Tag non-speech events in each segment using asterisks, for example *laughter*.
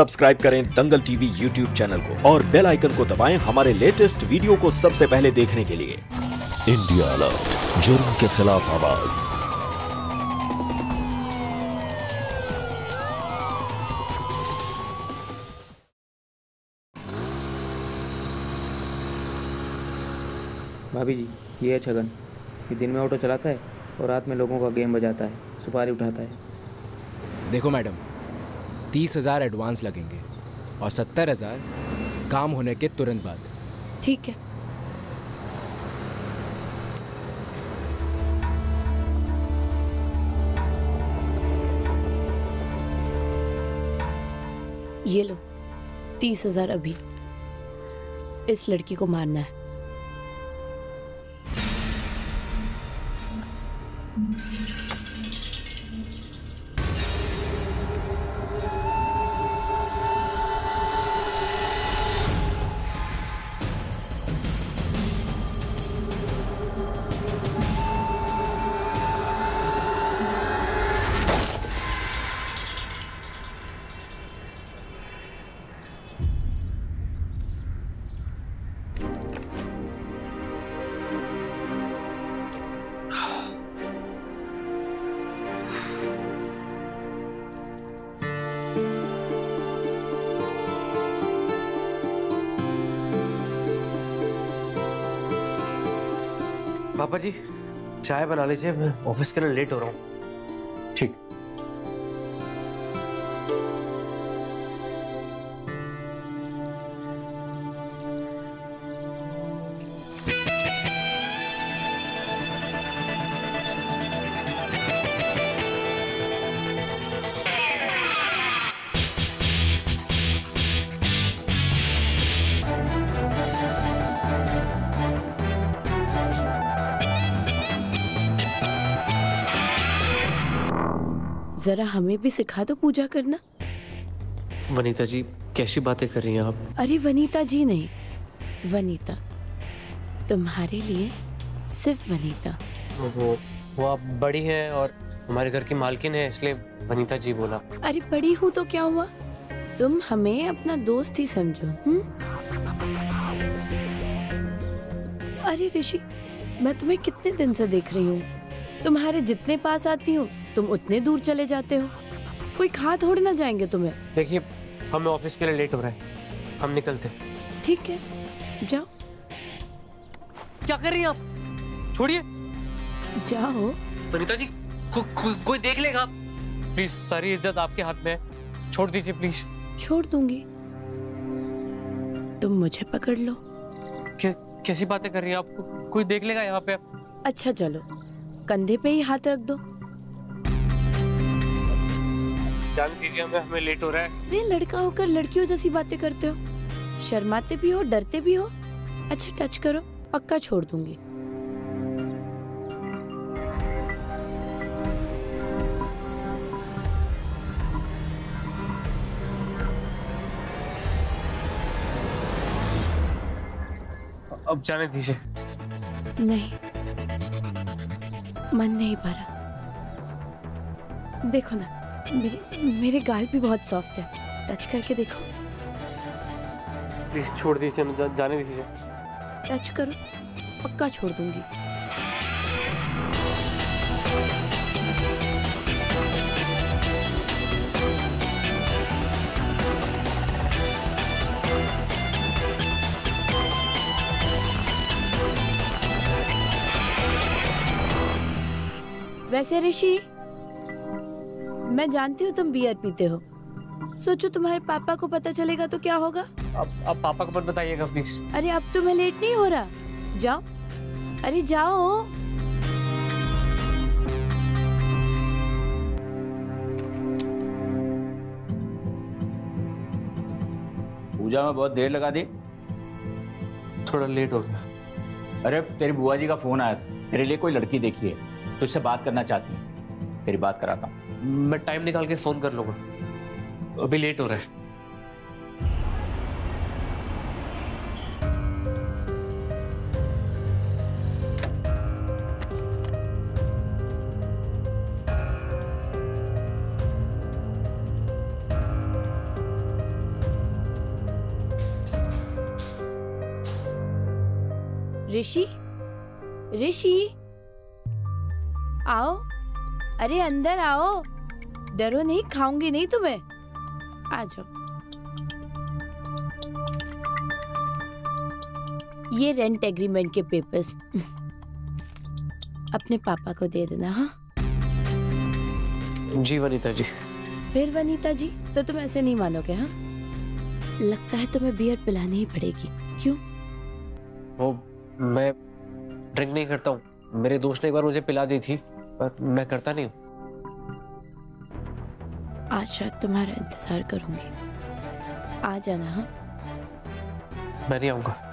Subscribe करें दंगल TV YouTube channel को और बेल आइकन को दबाएँ हमारे लेटेस्ट वीडियो को सबसे पहले देखने के लिए। इंडिया अलर्ट जुर्म के खिलाफ आवाज़। भाभी जी ये है छगन। ये दिन में ऑटो चलाता है और रात में लोगों का गेम बजाता है सुपारी उठाता है। देखो मैडम तीस हज़ार एडवांस लगेंगे और सत्तर हज़ार काम होने के तुरंत बाद। ठीक है। ये लो, तीस हज़ार अभी। इस लड़की को मारना है। पापा जी चाय बना लीजिए मैं ऑफ़िस के लिए लेट हो रहा हूँ। जरा हमें भी सिखा दो पूजा करना। वनीता जी कैसी बातें कर रही हैं आप? अरे वनीता जी नहीं वनीता तुम्हारे लिए सिर्फ़ वनीता। वो वो आप बड़ी हैं और हमारे घर की मालकिन है इसलिए वनीता जी बोला। अरे बड़ी हूँ तो क्या हुआ? तुम हमें अपना दोस्त ही समझो हुँ? अरे ऋषि मैं तुम्हें कितने दिन से देख रही हूँ? तुम्हारे जितने पास आती हूँ तुम उतने दूर चले जाते हो। कोई खा थोड़ी ना जाएँगे तुम्हें। देखिए हमें ऑफ़िस के लिए लेट हो रहा है। हम निकलते ठीक है जाओ। क्या कर रही हैं आप? छोड़िए। जाओ। वनीता जी को, को, कोई देख लेगा? प्लीज़ सारी इज़्ज़त आपके हाथ में है। छोड़ दीजिए प्लीज़। छोड़ दूँगी। तुम मुझे पकड़ लो। क्या कैसी बातें कर रही हैं आपको कोई देख लेगा यहाँ पे अच्छा चलो। कंधे पे ही हाथ रख दो। जान दीजिए हमें हमें लेट हो रहा है। अरे लड़का होकर लड़कियों जैसी बातें करते हो। शर्माते भी हो डरते भी हो। अच्छा टच करो पक्का छोड़ दूँगी। अब जाने दीजिए। नहीं मन नहीं भरा। देखो ना मेरे मेरे गाल भी बहुत सॉफ्ट है। टच करके देखो। प्लीज़ छोड़ दीजिए जा, जाने दीजिए। टच करो। पक्का छोड़ दूँगी। वैसे ऋषि मैं जानती हूँ तुम बियर पीते हो। सोचो तुम्हारे पापा को पता चलेगा तो क्या होगा? अब अब पापा को मत बताइएगा प्लीज़ अरे अब तुम्हें लेट नहीं हो रहा। जाओ। अरे जाओ। पूजा में बहुत देर लगा दी। थोड़ा लेट हो गया। अरे तेरी बुआ जी का फ़ोन आया था। मेरे लिए कोई लड़की देखी है। तुझसे बात करना चाहती है। तेरी बात कराता हूँ। मैं टाइम निकाल के फ़ोन कर लूँगा। अभी लेट हो रहा है। ऋषि? ऋषि? आओ। अरे अंदर आओ। डरो नहीं खाऊँगी नहीं तुम्हें। आ जाओ। ये रेंट एग्रीमेंट के पेपर्स अपने पापा को दे देना हाँ? जी वनीता जी। फिर वनीता जी तो तुम ऐसे नहीं मानोगे हाँ? लगता है तुम्हें बियर पिलानी ही पड़ेगी। क्यों? वो मैं ड्रिंक नहीं करता हूँ। मेरे दोस्त ने एक बार मुझे पिला दी थी। पर मैं करता नहीं हूँ। आज शायद तुम्हारा इंतज़ार करूँगी। आ जाना हाँ? मैं नहीं आऊँगा।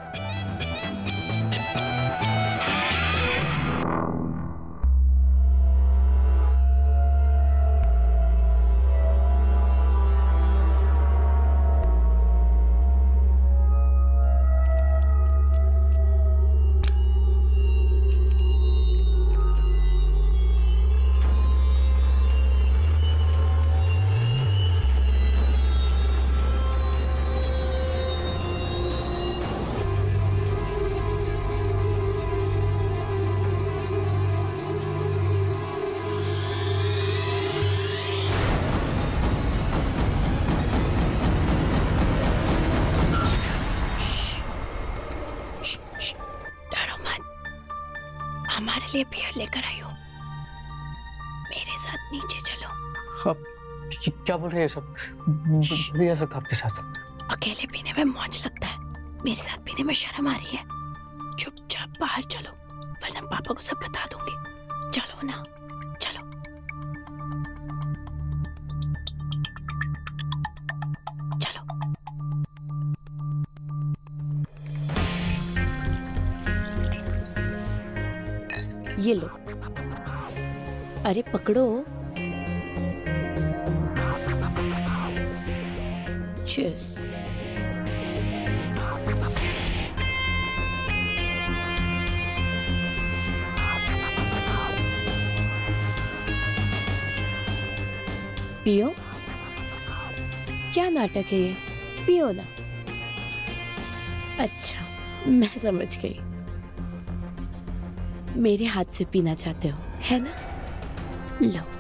हैं सब। नहीं आ सकता आपके साथ। अकेले पीने में मौज लगता है। मेरे साथ पीने में शर्म आ रही है। चुपचाप बाहर चलो वरना पापा को सब बता दूँगी। चलो ना चलो। चलो। ये लो। अरे पकड़ो। Cheers. पियो? क्या नाटक है ये? पियो ना। अच्छा मैं समझ गई। मेरे हाथ से पीना चाहते हो, है ना? लो।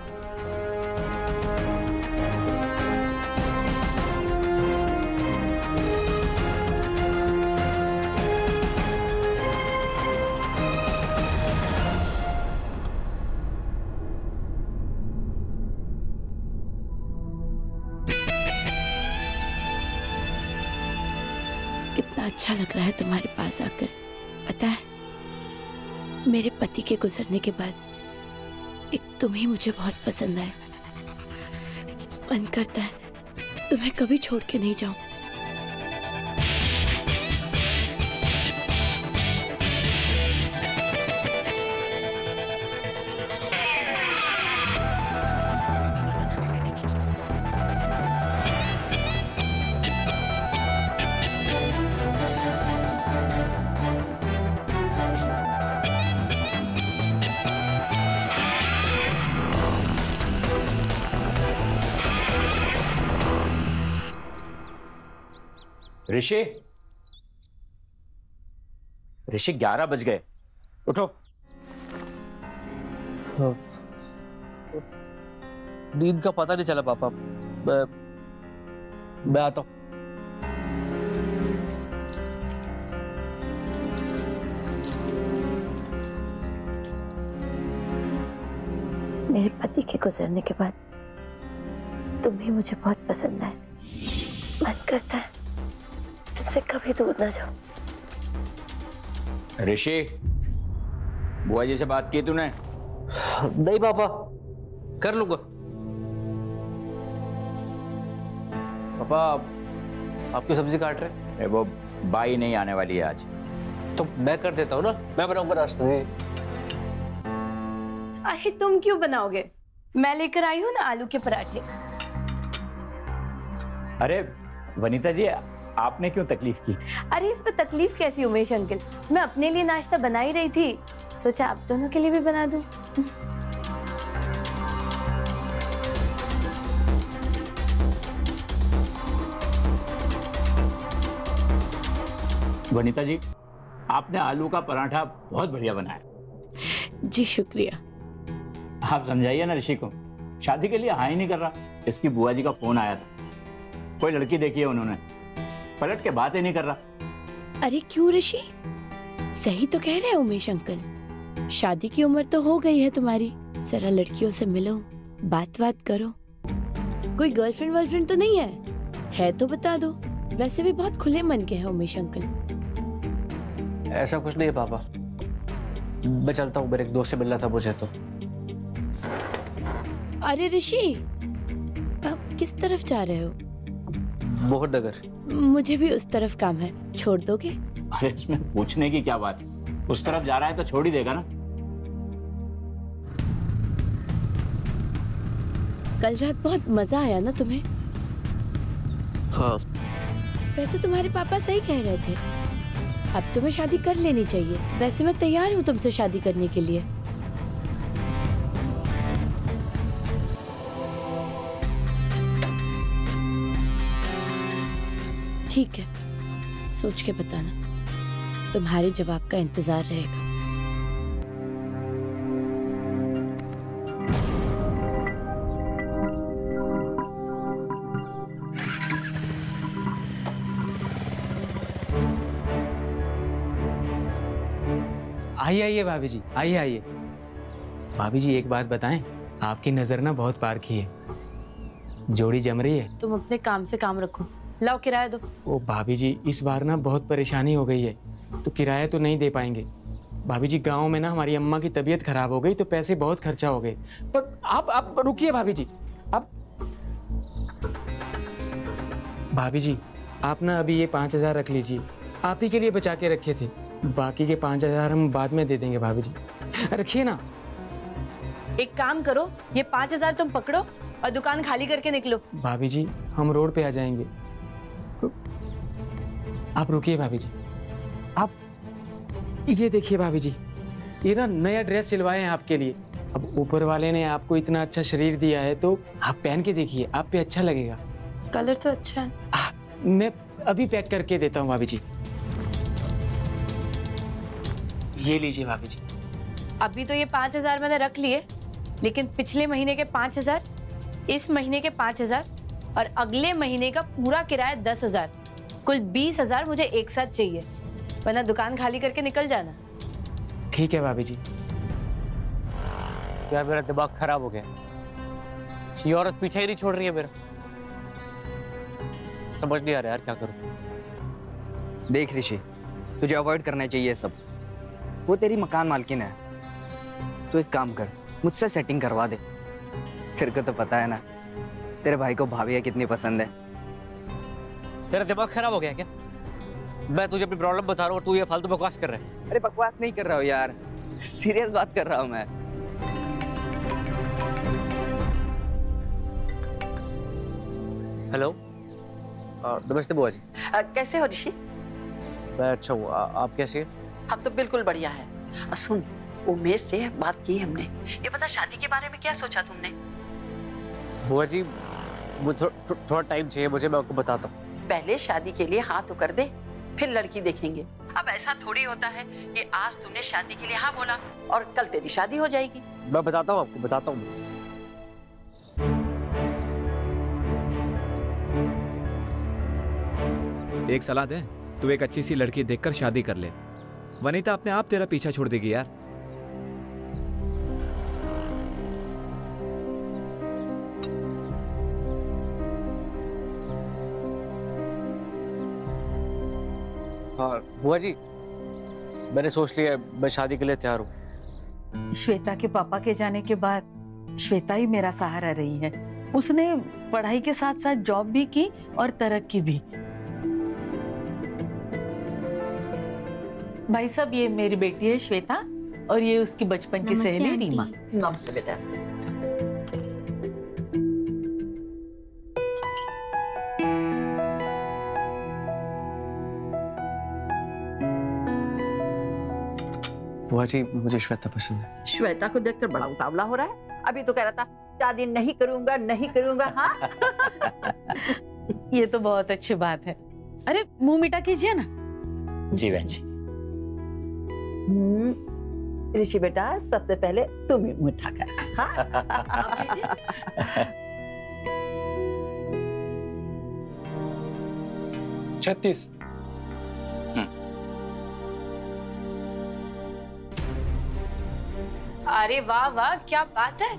आकर पता है, मेरे पति के गुजरने के बाद एक तुम ही मुझे बहुत पसंद आए मन करता है, तुम्हें कभी छोड़ के नहीं जाऊँ। ऋषि? ऋषि ग्यारह बज गए। उठो। नींद का पता नहीं चला पापा। मैं मैं आता हूँ। मेरे पति के गुजरने के बाद तुम ही मुझे बहुत पसंद आए मन करता है। तुमसे कभी दूर ना जाऊँ ऋषि बुआ जी से बात की तूने? नहीं पापा कर लूँगा। पापा आप आपकी सब्ज़ी काट रहे? अरे वो बाई नहीं आने वाली है आज। तो मैं कर देता हूँ ना मैं बनाऊँगा नाश्ता। अरे तुम क्यों बनाओगे? मैं लेकर आई हूँ ना आलू के पराठे। अरे वनीता जी आपने क्यों तकलीफ़ की? अरे इस पे तकलीफ़ कैसी उमेश अंकल? मैं अपने लिए नाश्ता बना ही रही थी। सोचा आप दोनों के लिए भी बना दूँ। वनीता जी आपने आलू का पराठा बहुत बढ़िया बनाया। जी शुक्रिया। आप समझाइए ना ऋषि को शादी के लिए हाँ ही नहीं कर रहा? इसकी बुआ जी का फ़ोन आया था। कोई लड़की देखी है उन्होंने? पलट के बात ही नहीं कर रहा। अरे क्यों ऋषि? सही तो कह रहे हैं उमेश अंकल। शादी की उम्र तो हो गई है तुम्हारी। जरा लड़कियों से मिलो बात बात करो। कोई गर्लफ्रेंड वर्लफ्रेंड तो नहीं है? है तो बता दो। वैसे भी बहुत खुले मन के हैं उमेश अंकल। ऐसा कुछ नहीं है पापा। मैं चलता हूँ मेरे एक दोस्त से मिलना था मुझे तो। अरे ऋषि आप किस तरफ़ जा रहे हो? मोहन नगर। मुझे भी उस तरफ़ काम है। छोड़ दोगे? अरे इसमें पूछने की क्या बात है? उस तरफ़ जा रहा है तो छोड़ ही देगा ना। कल रात बहुत मज़ा आया ना तुम्हें? हाँ। वैसे तुम्हारे पापा सही कह रहे थे। अब तुम्हें शादी कर लेनी चाहिए। वैसे मैं तैयार हूँ तुमसे शादी करने के लिए। ठीक है। सोच के बताना। तुम्हारे जवाब का इंतज़ार रहेगा। आइए आइए भाभी जी आइए आइए। भाभी जी एक बात बताएँ आपकी नज़र ना बहुत पार की है। जोड़ी जम रही है। तुम अपने काम से काम रखो। लाओ किराया दो। ओ भाभी जी इस बार ना बहुत परेशानी हो गई है। तो किराया तो नहीं दे पाएँगे। भाभी जी गाँव में ना हमारी अम्मा की तबीयत खराब हो गई तो पैसे बहुत खर्चा हो गए। पर आप आप रुकिए भाभी जी। आप भाभी जी आप ना अभी ये पाँच हज़ार रख लीजिए। आप ही के लिए बचा के रखे थे। बाकी के पाँच हज़ार हम बाद में दे देंगे भाभी जी। रखिए ना। एक काम करो ये पाँच हज़ार तुम पकड़ो और दुकान खाली करके निकलो। भाभी जी हम रोड पे आ जाएँगे। आप रुकिए भाभी जी। आप ये देखिए भाभी जी ये ना नया ड्रेस सिलवाए हैं आपके लिए। अब ऊपर वाले ने आपको इतना अच्छा शरीर दिया है तो आप पहन के देखिए आप पे अच्छा लगेगा। कलर तो अच्छा है। आ, मैं अभी पैक करके देता हूँ भाभी जी। ये लीजिए भाभी जी। अभी तो ये पाँच हज़ार मैंने रख लिए लेकिन पिछले महीने के पाँच हज़ार इस महीने के पाँच हज़ार और अगले महीने का पूरा किराया दस हज़ार। कुल बीस हज़ार मुझे एक साथ चाहिए। वरना दुकान खाली करके निकल जाना। ठीक है भाभी जी। यार मेरा दिमाग खराब हो गया? ये औरत पीछे ही नहीं छोड़ रही है मेरा। समझ नहीं आ रहा यार क्या करूँ। देख ऋषि तुझे अवॉइड करना चाहिए सब। वो तेरी मकान मालकिन है। तो एक काम कर मुझसे सेटिंग करवा दे। फिर को तो पता है ना तेरे भाई को भाभी कितनी पसंद है। तेरा दिमाग खराब हो गया क्या? मैं तुझे अपनी प्रॉब्लम बता रहा हूँ और तू ये फालतू बकवास कर रहा है। अरे बकवास नहीं कर रहा हूँ यार। सीरियस बात कर रहा हूँ मैं। हेलो नमस्ते बुआ जी। अ, कैसे हो ऋषि? मैं अच्छा हूँ। आप कैसे हैं? हम तो बिल्कुल बढ़िया है। सुन उमेश से बात की हमने। ये पता शादी के बारे में क्या सोचा तुमने? बुआ जी मुझे थो, थो, थोड़ा टाइम चाहिए मुझे मैं आपको बताता हूँ। पहले शादी के लिए हाँ तो कर दे, फिर लड़की देखेंगे। अब ऐसा थोड़ी होता है कि आज तुमने शादी के लिए हाँ बोला और कल तेरी शादी हो जाएगी। मैं बताता हूँ आपको, बताता हूँ। एक सलाह दे, तू एक अच्छी सी लड़की देखकर शादी कर ले। वनीता अपने आप तेरा पीछा छोड़ देगी यार। हाँ बुआ जी। मैंने सोच लिया मैं शादी के लिए तैयार हूँ। श्वेता के पापा के जाने के बाद श्वेता ही मेरा सहारा रही है। उसने पढ़ाई के साथ साथ जॉब भी की और तरक्की भी। भाई साहब ये मेरी बेटी है श्वेता और ये उसकी बचपन की सहेली रीमा। नमस्ते बेटा। बुआ जी मुझे श्वेता पसंद है। श्वेता को देखकर बड़ा उतावला हो रहा है। अभी तो कह रहा था शादी नहीं करूँगा नहीं करूँगा हाँ? *laughs* ये तो बहुत अच्छी बात है। अरे मुँह मीठा कीजिए ना। जी बहन जी। हम्म, ऋषि बेटा सबसे पहले तुम ही मुँह उठा कर। हाँ? *laughs* छत्तीस। अरे वाह वाह क्या बात है।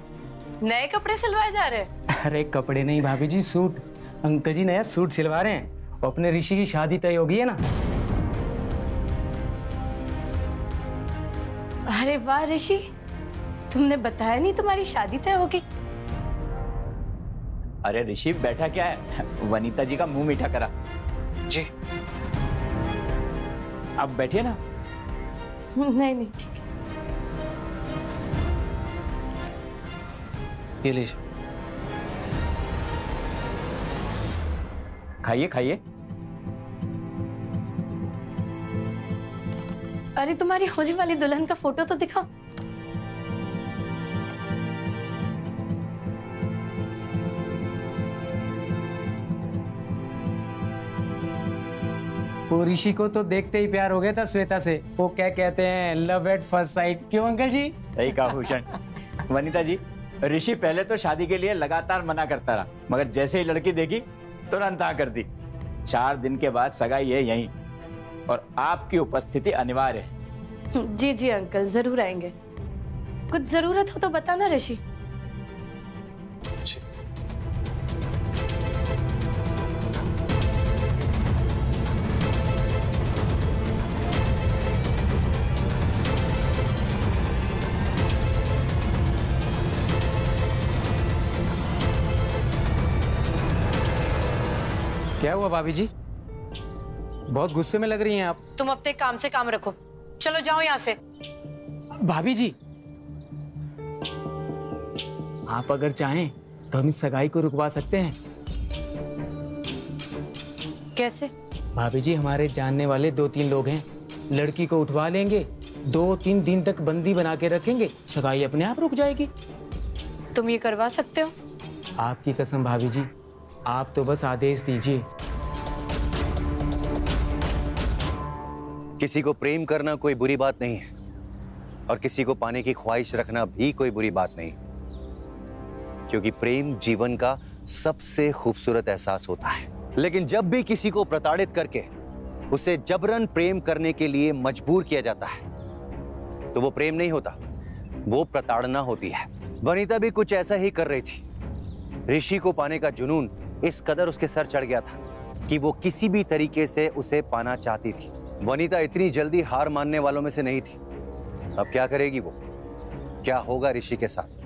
नए कपड़े सिलवाए जा रहे हैं। अरे कपड़े नहीं भाभी जी सूट। अंकल जी नया सूट सिलवा रहे हैं। और अपने ऋषि की शादी तय हो गई है ना? अरे वाह ऋषि। तुमने बताया नहीं तुम्हारी शादी तय होगी। अरे ऋषि बैठा क्या है? वनीता जी का मुँह मीठा करा। जी। आप बैठिए ना। नहीं नहीं ठीक। ये लीजिए। खाइए खाइए। अरे तुम्हारी होने वाली दुल्हन का फ़ोटो तो दिखाओ। वो ऋषि को तो देखते ही प्यार हो गया था श्वेता से। वो क्या कहते हैं लव एट फ़र्स्ट साइट क्यों अंकल जी? सही कहा भूषण। *laughs* वनिता जी ऋषि पहले तो शादी के लिए लगातार मना करता रहा मगर जैसे ही लड़की देखी तुरंत हाँ कर दी। चार दिन के बाद सगाई है यहीं और आपकी उपस्थिति अनिवार्य है। *laughs* जी जी अंकल ज़रूर आएँगे। कुछ ज़रूरत हो तो बताना ऋषि। क्या हुआ भाभी जी? बहुत गुस्से में लग रही हैं आप। तुम अपने काम से काम रखो। चलो जाओ यहाँ से। भाभी जी। आप अगर चाहें तो हम इस सगाई को रुकवा सकते हैं। कैसे? भाभी जी हमारे जानने वाले दो तीन लोग हैं। लड़की को उठवा लेंगे दो तीन दिन तक बंदी बना के रखेंगे सगाई अपने आप रुक जाएगी। तुम ये करवा सकते हो? आपकी कसम भाभी जी आप तो बस आदेश दीजिए। किसी को प्रेम करना कोई बुरी बात नहीं है, और किसी को पाने की ख्वाहिश रखना भी कोई बुरी बात नहीं। क्योंकि प्रेम जीवन का सबसे खूबसूरत एहसास होता है। लेकिन जब भी किसी को प्रताड़ित करके उसे जबरन प्रेम करने के लिए मजबूर किया जाता है तो वो प्रेम नहीं होता, वो प्रताड़ना होती है। वनीता भी कुछ ऐसा ही कर रही थी। ऋषि को पाने का जुनून इस कदर उसके सर चढ़ गया था कि वो किसी भी तरीके से उसे पाना चाहती थी। वनीता इतनी जल्दी हार मानने वालों में से नहीं थी। अब क्या करेगी वो? क्या होगा ऋषि के साथ?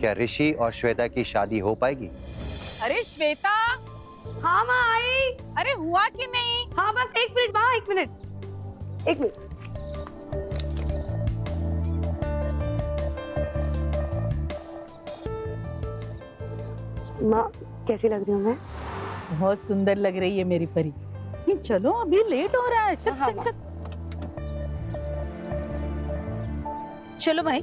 क्या ऋषि और श्वेता की शादी हो पाएगी? अरे श्वेता! हाँ माँ आई। अरे हुआ कि नहीं? हाँ बस एक मिनट माँ एक मिनट। एक मिनट। माँ कैसी लग रही हूँ मैं? बहुत सुंदर लग रही है मेरी परी। चलो अभी लेट हो रहा है। चल हाँ, चल चल। चलो भाई।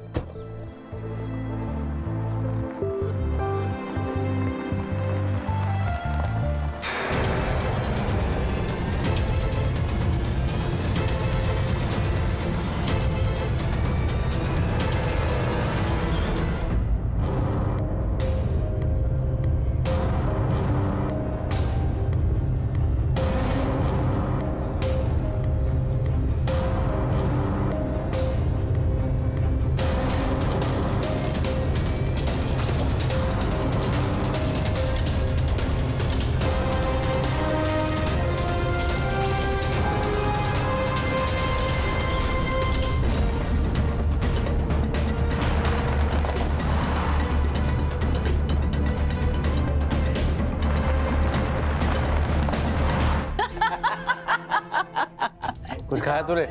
खाया तूने?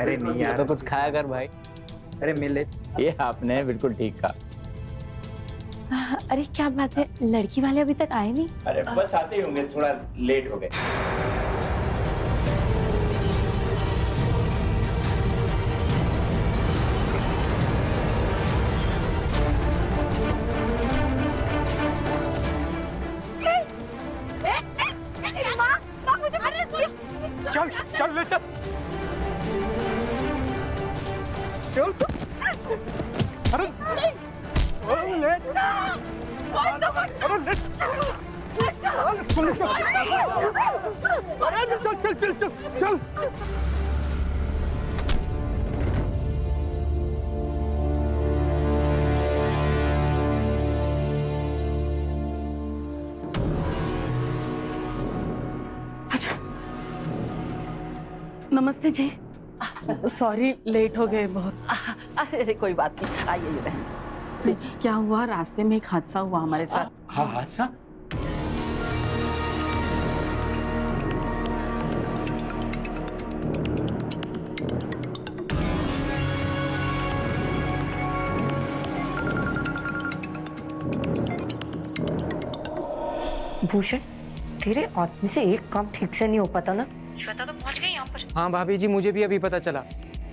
अरे नहीं ये यार। तो कुछ खाया कर भाई। अरे मिले ये आपने बिल्कुल ठीक कहा। अरे क्या बात है लड़की वाले अभी तक आए नहीं? अरे बस आते ही होंगे थोड़ा लेट हो गए। सॉरी लेट हो गए बहुत। अरे कोई बात नहीं। आइए ये बहन जी। क्या हुआ? रास्ते में एक हादसा हुआ हमारे साथ। हाँ हादसा? भूषण तेरे आदमी से एक काम ठीक से नहीं हो पाता ना? श्वेता तो पहुँच गई यहाँ पर। हाँ भाभी जी मुझे भी अभी पता चला।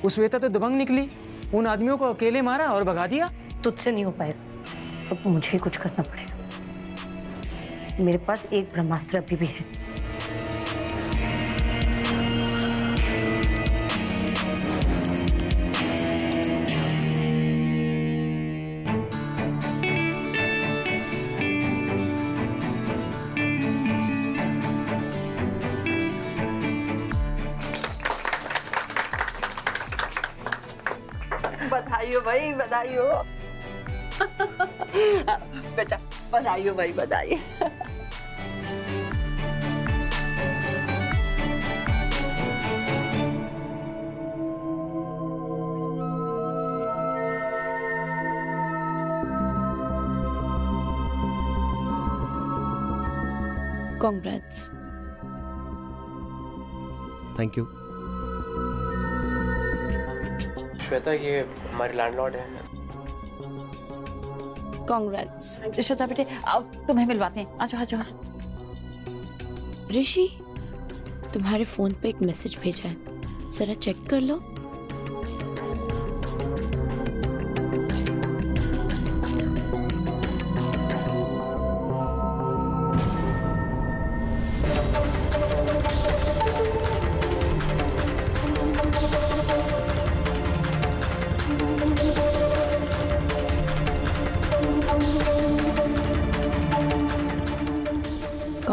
उस श्वेता तो दबंग निकली, उन आदमियों को अकेले मारा और भगा दिया। तुझसे नहीं हो पाएगा। अब मुझे कुछ करना पड़ेगा। मेरे पास एक ब्रह्मास्त्र अभी भी है। बधाई हो भाई बधाई कॉन्ग्रेट्स थैंक यू श्वेता ये हमारे लैंडलॉर्ड है। कॉन्ग्रेट्स श्रद्धा बेटे आओ तुम्हें मिलवाते हैं। आ जाओ आ जाओ ऋषि तुम्हारे फ़ोन पे एक मैसेज भेजा है। जरा चेक कर लो।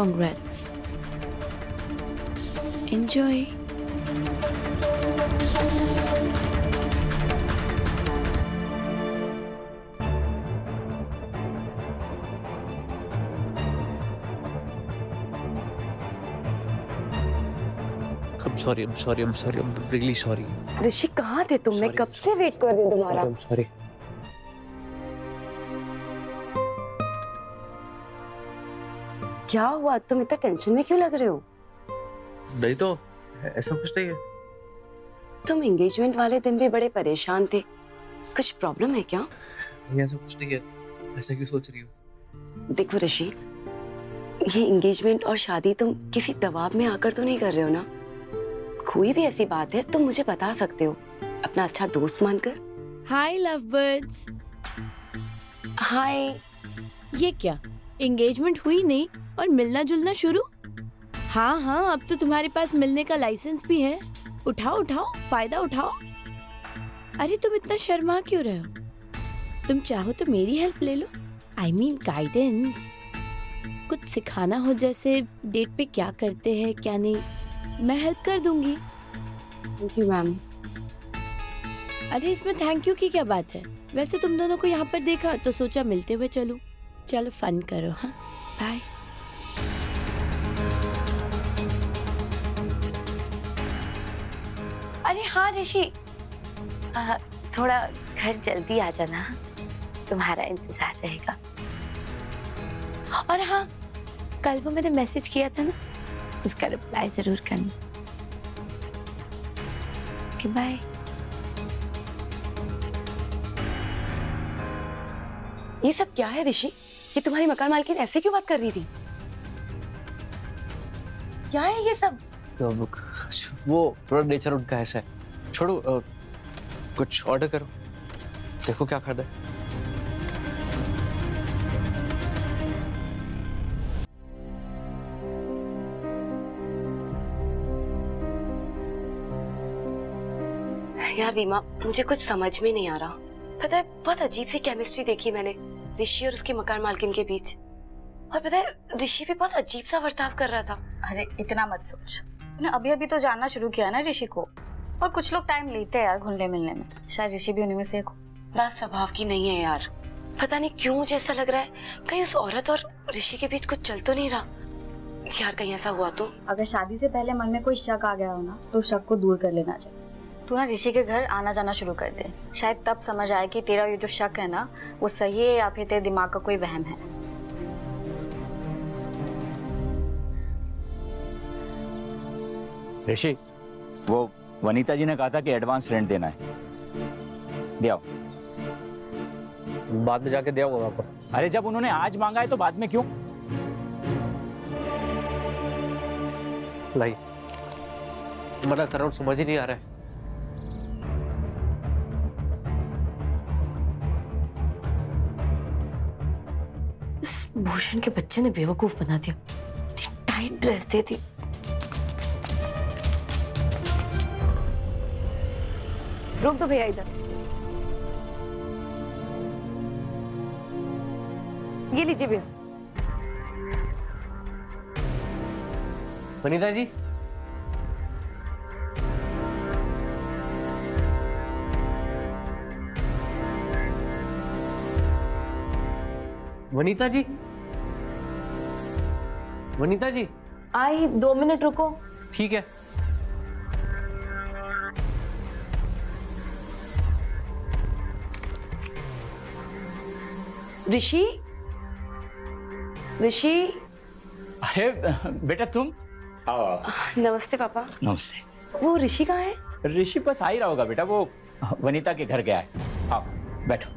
Congrats. Enjoy. I'm sorry, I'm sorry, I'm sorry, I'm really sorry. ऋषि कहाँ थे तुम मैं Sorry. कब से वेट कर रही हूँ तुम्हारा I'm sorry. क्या हुआ? तुम इतना टेंशन में क्यों लग रहे हो? नहीं तो ऐसा कुछ नहीं है। तुम एंगेजमेंट वाले दिन भी बड़े परेशान थे। कुछ प्रॉब्लम है क्या? ये ऐसा कुछ नहीं है। ऐसा क्यों सोच रही हो? देखो ऋषि ये एंगेजमेंट और शादी तुम किसी दबाव में आकर तो नहीं कर रहे हो ना? कोई भी ऐसी बात है तुम मुझे बता सकते हो। अपना अच्छा दोस्त मानकर। हाय लव बर्ड्स हाय ये क्या? एंगेजमेंट हुई नहीं और मिलना जुलना शुरू? हाँ हाँ अब तो तुम्हारे पास मिलने का लाइसेंस भी है। उठाओ उठाओ फ़ायदा उठाओ। अरे तुम इतना शर्मा क्यों रहे हो? तुम चाहो तो मेरी हेल्प ले लो। आई मीन गाइडेंस कुछ सिखाना हो जैसे डेट पे क्या करते हैं क्या नहीं मैं हेल्प कर दूँगी। थैंक यू मैम अरे इसमें थैंक यू की क्या बात है? वैसे तुम दोनों को यहाँ पर देखा तो सोचा मिलते हुए चलूँ। चलो फन करो हाँ? बाय अरे हाँ ऋषि। थोड़ा घर जल्दी आ जाना हाँ? तुम्हारा इंतज़ार रहेगा। और हाँ कल वो मैंने मैसेज किया था ना, उसका रिप्लाई ज़रूर करना। बाय ये सब क्या है, ऋषि? ये तुम्हारी मकान मालकिन ऐसे क्यों बात कर रही थी? क्या है ये सब? तो वो- थोड़ा नेचर उनका ऐसा है। छोड़ो अ, कुछ ऑर्डर करो। देखो क्या खाना है। यार रीमा मुझे कुछ समझ में नहीं आ रहा। पता है बहुत अजीब सी केमिस्ट्री देखी मैंने। ऋषि और उसके मकान मालकिन के बीच। और पता है ऋषि भी बहुत अजीब सा बर्ताव कर रहा था। अरे इतना मत सोच। मैंने अभी अभी तो जानना शुरू किया ना ऋषि को। और कुछ लोग टाइम लेते हैं यार घुलने मिलने में। शायद ऋषि भी उन्हीं में से एक हो। बात स्वभाव की नहीं है यार। पता नहीं क्यों मुझे ऐसा लग रहा है कहीं उस औरत और ऋषि के बीच कुछ चल तो नहीं रहा। यार कहीं ऐसा हुआ तो? अगर शादी से पहले मन में कोई शक आ गया हो ना तो शक को दूर कर लेना चाहिए। तू ना ऋषि के घर आना जाना शुरू कर दे। शायद तब समझ आए कि तेरा ये जो शक है ना वो सही है या फिर तेरे दिमाग का कोई वहम है। ऋषि वो वनीता जी ने कहा था कि एडवांस रेंट देना है। दे आओ। बाद में जाके दे आऊँगा आपको। अरे जब उन्होंने आज मांगा है तो बाद में क्यों? लाई मना कर रहा हूँ समझ ही नहीं आ रहा है। भूषण के बच्चे ने बेवकूफ़ बना दिया। टाइट ड्रेस दे दी। रोक दो भैया इधर। ये लीजिए भैया। वनीता जी। वनीता जी। वनीता जी। आई दो मिनट रुको। ठीक है। ऋषि? ऋषि? अरे बेटा तुम? आओ नमस्ते पापा। नमस्ते। वो ऋषि कहाँ है? ऋषि बस आ ही रहा होगा बेटा वो वनीता के घर गया है। आओ बैठो।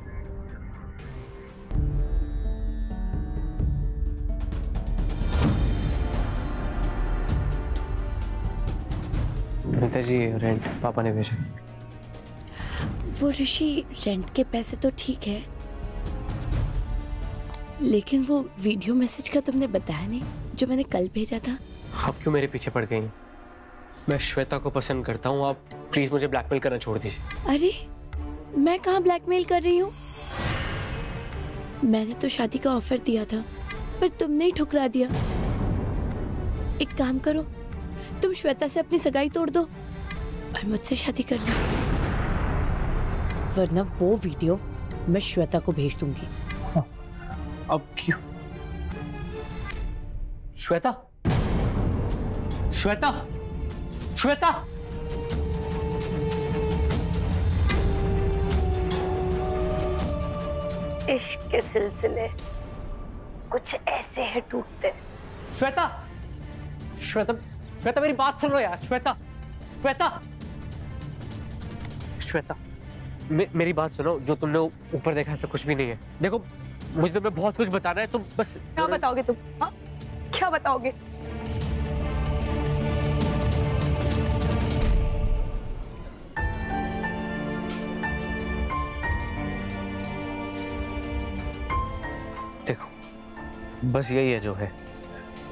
वनीता जी रेंट पापा ने भेजा। वो ऋषि रेंट के पैसे तो ठीक है। लेकिन वो वीडियो मैसेज का तुमने बताया नहीं जो मैंने कल भेजा था? आप क्यों मेरे पीछे पड़ गई? मैं श्वेता को पसंद करता हूँ आप प्लीज़ मुझे ब्लैकमेल करना छोड़ दीजिए। अरे मैं कहाँ ब्लैकमेल कर रही हूँ? मैंने तो शादी का ऑफ़र दिया था पर तुमने ही ठुकरा दिया। एक काम करो तुम श्वेता से अपनी सगाई तोड़ दो। और मुझसे शादी कर लो। वरना वो वीडियो मैं श्वेता को भेज दूँगी। अब क्यों? श्वेता? श्वेता? श्वेता? इश्क के सिलसिले कुछ ऐसे है टूटते। श्वेता? श्वेता श्वेता मेरी बात सुन रहे यार श्वेता? श्वेता? श्वेता मे, मेरी बात सुनो जो तुमने ऊपर देखा ऐसा कुछ भी नहीं है। देखो मुझे तुम्हें बहुत कुछ बताना है तुम बस क्या बताओगे तुम? हाँ? क्या बताओगे? देखो बस यही है जो है।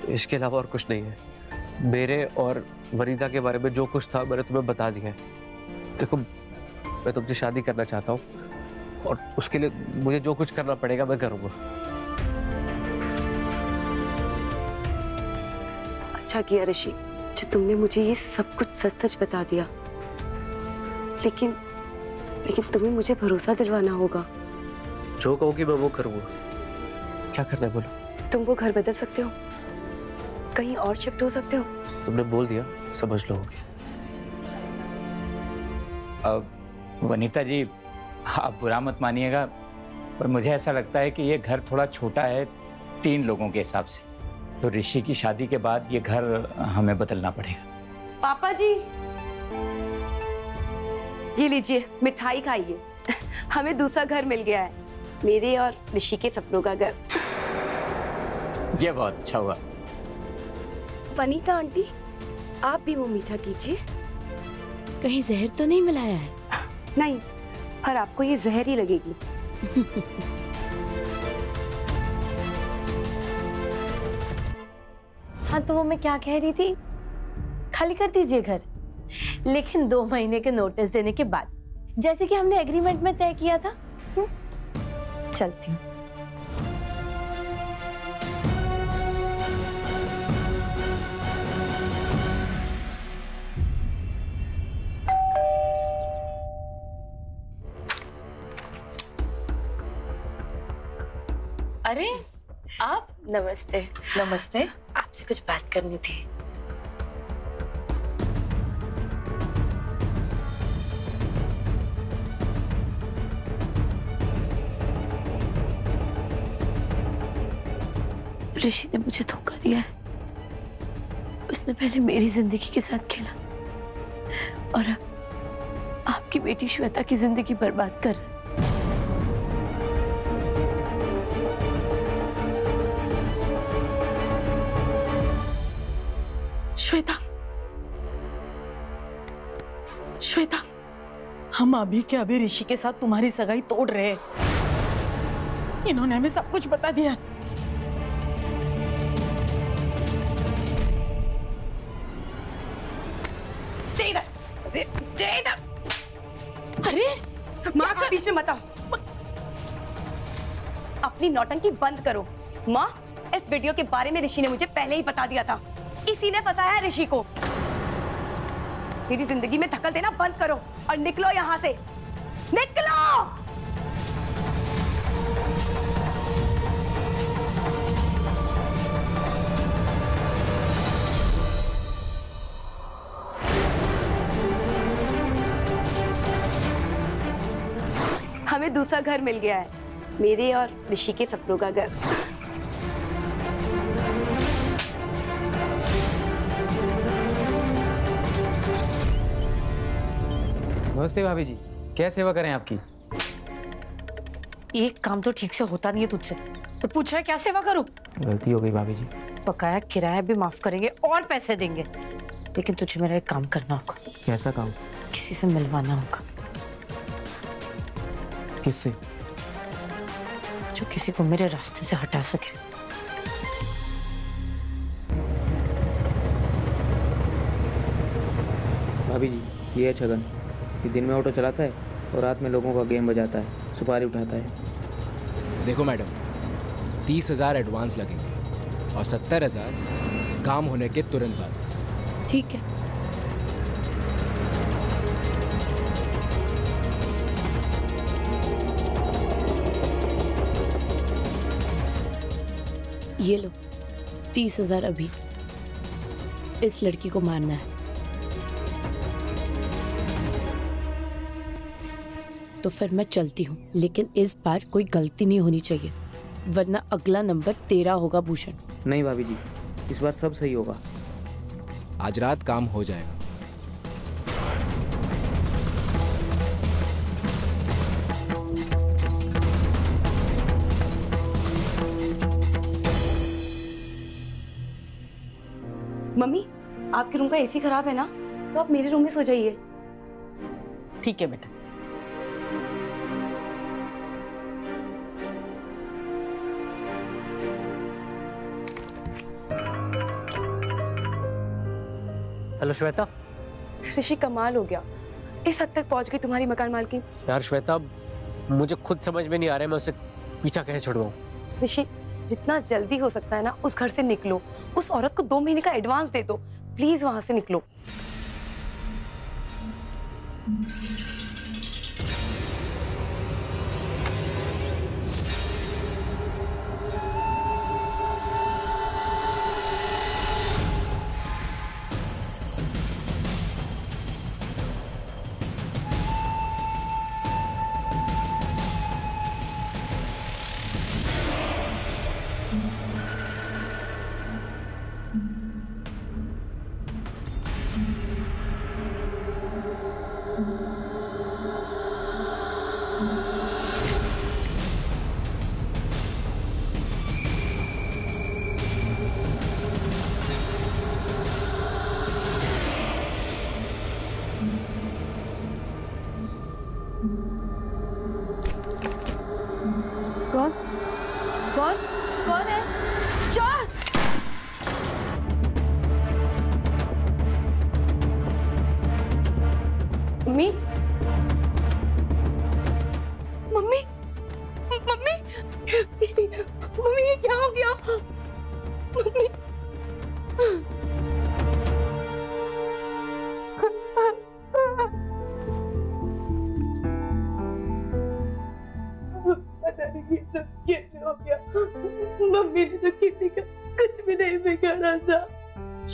इसके अलावा और कुछ नहीं है। मेरे और वनीता के बारे में जो कुछ था मैंने तुम्हें बता दिया है। देखो मैं तुमसे शादी करना चाहता हूँ। और उसके लिए मुझे जो कुछ करना पड़ेगा मैं करूँगा। अच्छा किया ऋषि जो तुमने मुझे ये सब कुछ सच सच बता दिया। लेकिन लेकिन तुम्हें मुझे भरोसा दिलवाना होगा। जो कहोगी मैं वो करूँगा। क्या करना है बोलो। तुम वो घर बदल सकते हो। कहीं और शिफ्ट हो सकते हो। तुमने बोल दिया समझ लोगे अब वनीता जी आप बुरा मत मानिएगा पर मुझे ऐसा लगता है कि ये घर थोड़ा छोटा है तीन लोगों के हिसाब से। तो ऋषि की शादी के बाद ये घर हमें बदलना पड़ेगा। पापा जी ये लीजिए मिठाई खाइए। हमें दूसरा घर मिल गया है मेरे और ऋषि के सपनों का घर। ये बहुत अच्छा हुआ। वनीता आंटी आप भी वो मीठा कीजिए। कहीं जहर तो नहीं मिलाया है? नहीं, पर आपको ये जहरी लगेगी। *laughs* हाँ तो वो मैं क्या कह रही थी? खाली कर दीजिए घर। लेकिन दो महीने के नोटिस देने के बाद, जैसे कि हमने एग्रीमेंट में तय किया था हुँ? चलती हूँ। नमस्ते। नमस्ते। आपसे कुछ बात करनी थी। ऋषि ने मुझे धोखा दिया है। उसने पहले मेरी ज़िंदगी के साथ खेला। और अब आपकी बेटी श्वेता की ज़िंदगी बर्बाद कर श्वेता। श्वेता। हम अभी के अभी ऋषि के साथ तुम्हारी सगाई तोड़ रहे हैं। इन्होंने हमें सब कुछ बता दिया दे दे दे अरे माँ का बीच में मत आओ। अपनी नौटंकी बंद करो। माँ इस वीडियो के बारे में ऋषि ने मुझे पहले ही बता दिया था। इसी ने फंसाया ऋषि को। मेरी ज़िंदगी में धकल देना बंद करो और निकलो यहाँ से। निकलो! हमें दूसरा घर मिल गया है, मेरे और ऋषि के सपनों का घर। नमस्ते भाभी जी। क्या सेवा करें आपकी? एक काम तो ठीक से होता नहीं है तुझसे। तो पूछ रहा है क्या सेवा करूँ? गलती हो गई भाभी जी। बकाया किराया भी माफ़ करेंगे और पैसे देंगे। लेकिन तुझे मेरा एक काम करना होगा। कैसा काम? किसी से मिलवाना होगा। किससे? जो किसी को मेरे रास्ते से हटा सके। भाभी जी ये है छगन। ये दिन में ऑटो चलाता है और रात में लोगों का गेम बजाता है सुपारी उठाता है। देखो मैडम तीस हज़ार एडवांस लगेंगे और सत्तर हज़ार काम होने के तुरंत बाद। ठीक है। ये लो तीस हज़ार अभी। इस लड़की को मारना है। तो फिर मैं चलती हूँ। लेकिन इस बार कोई गलती नहीं होनी चाहिए वरना अगला नंबर तेरा होगा भूषण। नहीं भाभी जी इस बार सब सही होगा। आज रात काम हो जाएगा। मम्मी आपके रूम का एसी खराब है ना? तो आप मेरे रूम में सो जाइए। ठीक है बेटा। हेलो श्वेता। ऋषि कमाल हो गया। इस हद तक पहुँच गई तुम्हारी मकान मालकिन। यार श्वेता मुझे खुद समझ में नहीं आ रहा है मैं उसे पीछा कैसे छुड़वाऊं? ऋषि जितना जल्दी हो सकता है ना उस घर से निकलो। उस औरत को दो महीने का एडवांस दे दो। प्लीज़ वहाँ से निकलो।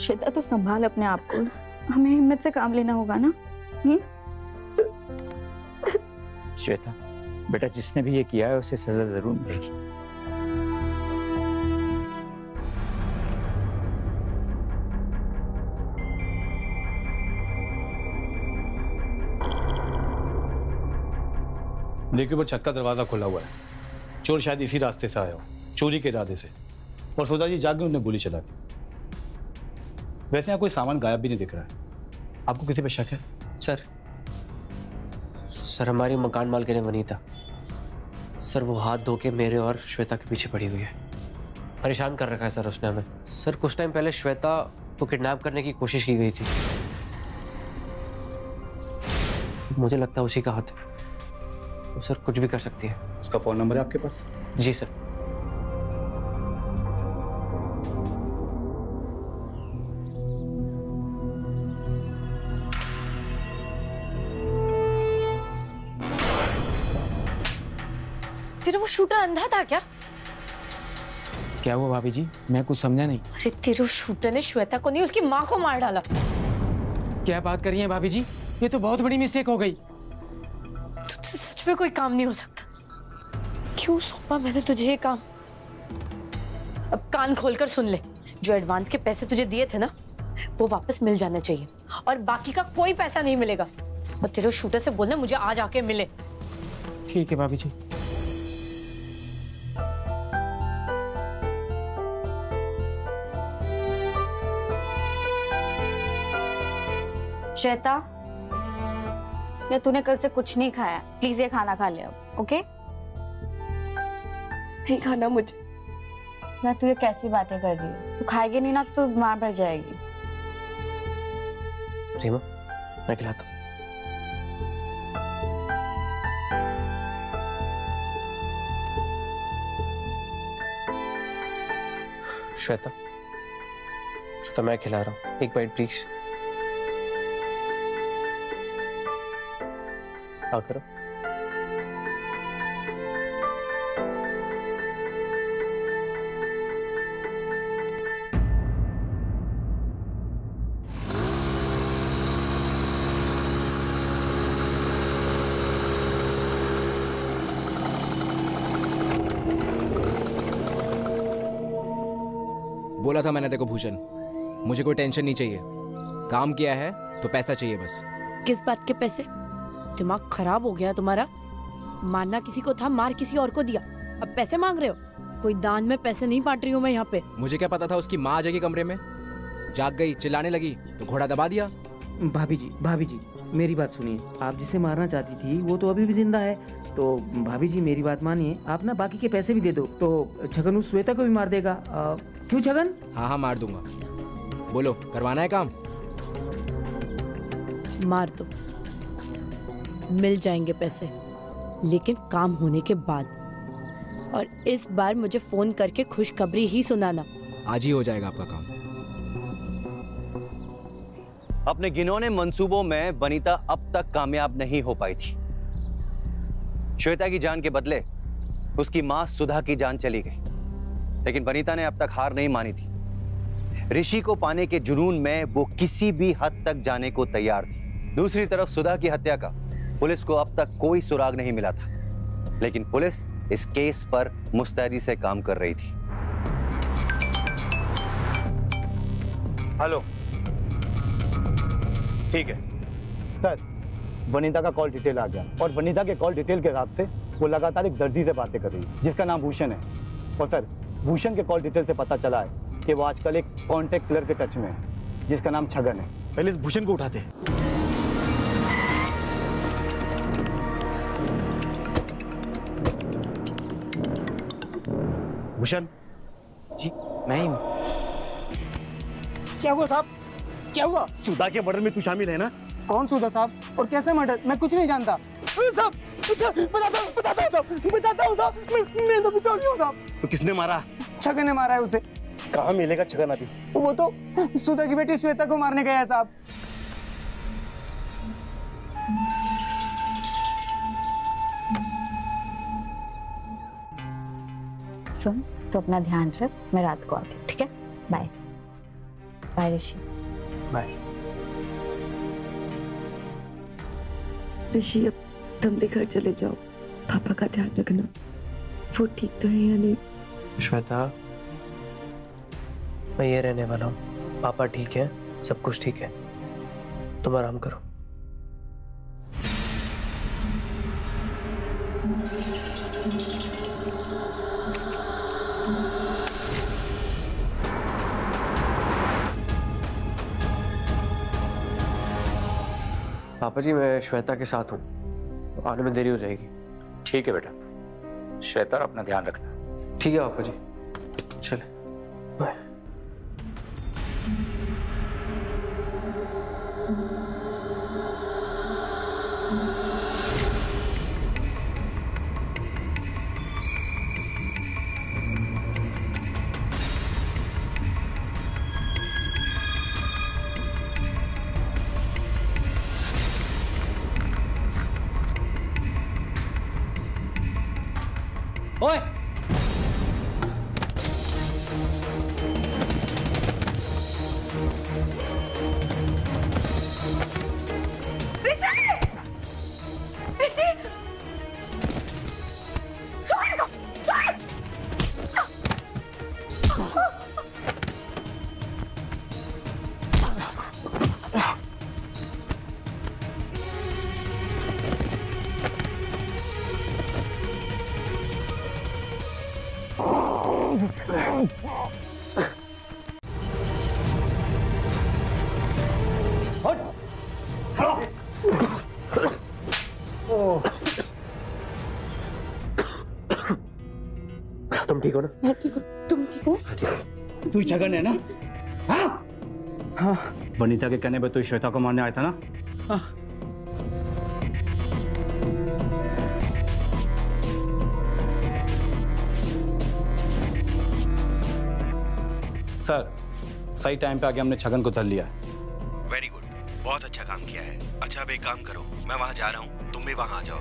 श्वेता तो संभाल अपने आप को। हमें हिम्मत से काम लेना होगा ना? हम्म? श्वेता बेटा जिसने भी ये किया है उसे सजा ज़रूर मिलेगी। देखिए ऊपर छत का दरवाज़ा खुला हुआ है। चोर शायद इसी रास्ते से आया हो चोरी के इरादे से। और सुधा जी जाके उन्हें गोली चला दी। वैसे यहाँ कोई सामान गायब भी नहीं दिख रहा है। आपको किसी पे शक है? सर सर हमारी मकान मालकिन है वनीता सर वो हाथ धो के मेरे और श्वेता के पीछे पड़ी हुई है। परेशान कर रखा है सर उसने हमें। सर कुछ टाइम पहले श्वेता को किडनैप करने की कोशिश की गई थी। मुझे लगता है उसी का हाथ है। वो सर कुछ भी कर सकती है। उसका फ़ोन नंबर है आपके पास? जी सर। तेरा वो शूटर अंधा था क्या? क्या हुआ भाभी जी? मैं कुछ समझा नहीं। अरे तेरे शूटर ने श्वेता को नहीं उसकी माँ को मार डाला। क्या बात कर रही हैं भाभी जी? ये तो बहुत बड़ी मिस्टेक हो गई। तुझसे सच में कोई काम नहीं हो सकता। क्यों सौंपा मैंने तुझे ये काम? अब कान खोलकर सुन ले। जो एडवांस के पैसे तुझे दिए थे ना वो वापस मिल जाने चाहिए। और बाकी का कोई पैसा नहीं मिलेगा। और तेरे शूटर से बोलना मुझे आज आके मिले। ठीक है भाभी जी। श्वेता या तूने कल से कुछ नहीं खाया। प्लीज़ ये खाना खा ले अब ओके? नहीं खाना मुझे। मैं तुझे कैसी बातें कर रही हूँ? तू खाएगी नहीं ना तो तू बीमार पड़ जाएगी। रीमा मैं खिलाता हूँ। श्वेता श्वेता मैं खिला रहा हूँ। एक बाइट प्लीज़। हाँ करो बोला था मैंने देखो भूषण। मुझे कोई टेंशन नहीं चाहिए। काम किया है तो पैसा चाहिए बस। किस बात के पैसे? दिमाग खराब हो गया तुम्हारा। मारना किसी को था मार किसी और को दिया। अब पैसे मांग रहे हो? कोई दान में पैसे नहीं बांट रही हूँ मैं यहाँ पे। मुझे क्या पता था उसकी माँ आ जाएगी कमरे में? जाग गई चिल्लाने लगी तो घोड़ा दबा दिया। भाभी जी भाभी जी मेरी बात सुनिए। आप जिसे मारना चाहती थी वो तो अभी भी ज़िंदा है। तो भाभी जी मेरी बात मानिए। आप ना बाकी के पैसे भी दे दो। तो छगन उस श्वेता को भी मार देगा। आ, क्यों छगन? हाँ हाँ मार दूँगा। बोलो करवाना है काम? मार दो। मिल जाएँगे पैसे। लेकिन काम होने के बाद। और इस बार मुझे फ़ोन करके खुशखबरी ही सुनाना। आज ही हो जाएगा आपका काम। अपने गिनौने मंसूबों में वनीता अब तक कामयाब नहीं हो पाई थी। श्वेता की जान के बदले उसकी माँ सुधा की जान चली गई। लेकिन बनीता ने अब तक हार नहीं मानी थी। ऋषि को पाने के जुनून में वो किसी भी हद तक जाने को तैयार थी। दूसरी तरफ़ सुधा की हत्या का पुलिस को अब तक कोई सुराग नहीं मिला था। लेकिन पुलिस इस केस पर मुस्तैदी से काम कर रही थी। हेलो। ठीक है। सर वनिता का कॉल डिटेल आ गया और वनिता के कॉल डिटेल के हिसाब से वो लगातार एक दर्जी से बातें कर रही है जिसका नाम भूषण है। और सर भूषण के कॉल डिटेल से पता चला है कि वो आजकल एक कॉन्टेक्ट क्लर के टच में है जिसका नाम छगन है। पहले इस भूषण को उठाते हैं। भूषण? जी मैं ही हूँ। क्या हुआ साहब? क्या हुआ? सुधा के मर्डर में तू शामिल है ना? कौन सुधा साहब? और कैसे मर्डर? मैं कुछ नहीं जानता। साहब अच्छा, बताता हूँ बताता हूँ साहब। बताता हूँ साहब। मैं मैं तो हूँ साहब। तो किसने मारा? छगन ने मारा है उसे। कहाँ मिलेगा छगन अभी? वो तो सुधा की बेटी श्वेता को मारने गया है साहब। सुन तो अपना ध्यान रख मैं रात को आती हूँ ठीक है? Bye bye Rishi. Bye Rishi अब तुम भी घर चले जाओ। पापा का ध्यान रखना। वो ठीक तो है या नहीं? श्वेता मैं ये रहने वाला हूँ। पापा ठीक है सब कुछ ठीक है। तुम आराम करो। पापा जी मैं श्वेता के साथ हूँ। आने में देरी हो जाएगी। ठीक है बेटा। श्वेता अपना ध्यान रखना। ठीक है पापा जी। चले। तुम ठीक हो ना? मैं ठीक हूँ। तुम ठीक हो? तू ही छगन है ना? हाँ? हाँ। वनीता के कहने पर तू श्वेता को मारने आया था ना? हाँ। सर सही टाइम पे आके हमने छगन को धर लिया। वेरी गुड बहुत अच्छा काम किया है। अच्छा अब एक काम करो। मैं वहाँ जा रहा हूँ। तुम भी वहाँ आ जाओ।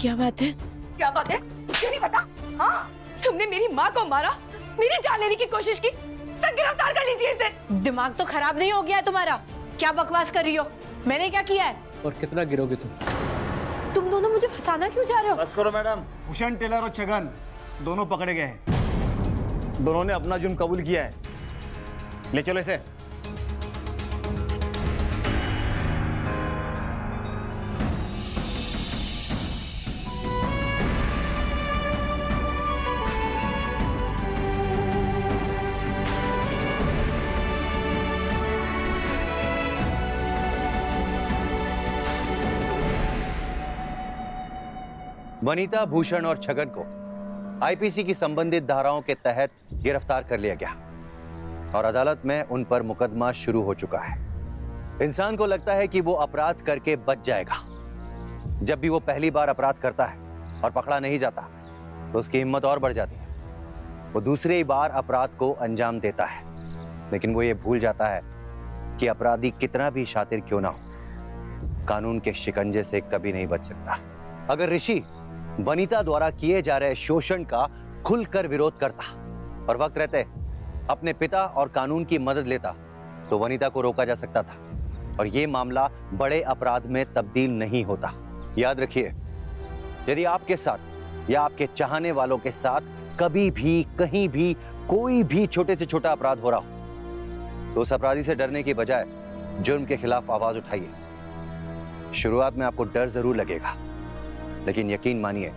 क्या बात है? क्या बात है? क्यों नहीं पता? हाँ तुमने मेरी माँ को मारा मेरी जान लेने की कोशिश की। सब गिरफ़्तार कर लीजिए इसे। दिमाग तो खराब नहीं हो गया है तुम्हारा? क्या बकवास कर रही हो? मैंने क्या किया है? और कितना गिरोगे तुम? तुम दोनों मुझे फंसाना क्यों जा रहे हो? बस करो मैडम। भूषण टेलर और छगन दोनों पकड़े गए हैं। दोनों ने अपना जुर्म कबूल किया है। ले चलो इसे। वनीता भूषण और छगन को आईपीसी की संबंधित धाराओं के तहत गिरफ़्तार कर लिया गया। और अदालत में उन पर मुकदमा शुरू हो चुका है। इंसान को लगता है कि वो अपराध करके बच जाएगा। जब भी वो पहली बार अपराध करता है और पकड़ा नहीं जाता तो उसकी हिम्मत और बढ़ जाती है। वो दूसरी बार अपराध को अंजाम देता है। लेकिन वो ये भूल जाता है कि अपराधी कितना भी शातिर क्यों ना हो, कानून के शिकंजे से कभी नहीं बच सकता। अगर ऋषि वनिता द्वारा किए जा रहे शोषण का खुलकर विरोध करता और वक्त रहते अपने पिता और कानून की मदद लेता तो वनिता को रोका जा सकता था। और ये मामला बड़े अपराध में तब्दील नहीं होता। याद रखिए, यदि आपके साथ या आपके चाहने वालों के साथ कभी भी, कहीं भी, कोई भी छोटे से छोटा अपराध हो रहा हो तो उस अपराधी से डरने की बजाय जुर्म के खिलाफ आवाज़ उठाइए। शुरुआत में आपको डर ज़रूर लगेगा। लेकिन यकीन मानिए,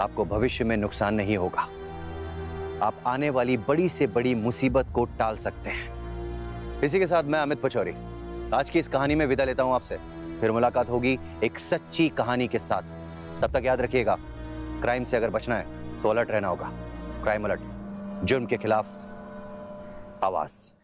आपको भविष्य में नुकसान नहीं होगा। आप आने वाली बड़ी से बड़ी मुसीबत को टाल सकते हैं। इसी के साथ मैं अमित पचौरी, आज की इस कहानी में विदा लेता हूँ आपसे। फिर मुलाकात होगी एक सच्ची कहानी के साथ। तब तक याद रखिएगा, क्राइम से अगर बचना है तो अलर्ट रहना होगा। क्राइम अलर्ट, जुर्म के खिलाफ आवाज़।